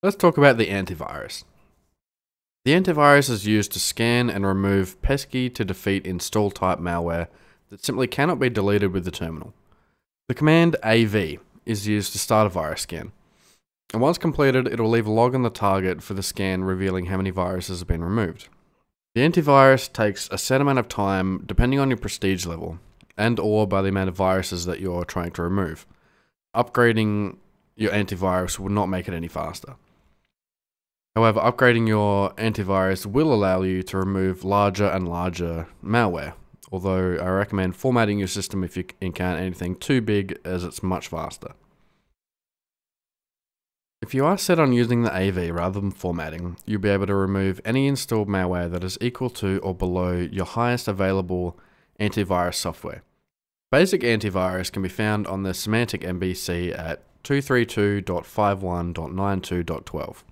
Let's talk about the antivirus. The antivirus is used to scan and remove pesky to defeat install type malware that simply cannot be deleted with the terminal. The command AV is used to start a virus scan. And once completed, it will leave a log on the target for the scan revealing how many viruses have been removed. The antivirus takes a set amount of time depending on your prestige level and or by the amount of viruses that you're trying to remove. Upgrading your antivirus will not make it any faster. However, upgrading your antivirus will allow you to remove larger and larger malware, although I recommend formatting your system if you encounter anything too big as it's much faster. If you are set on using the AV rather than formatting, you'll be able to remove any installed malware that is equal to or below your highest available antivirus software. Basic antivirus can be found on the Symantec NPC at 232.51.92.12.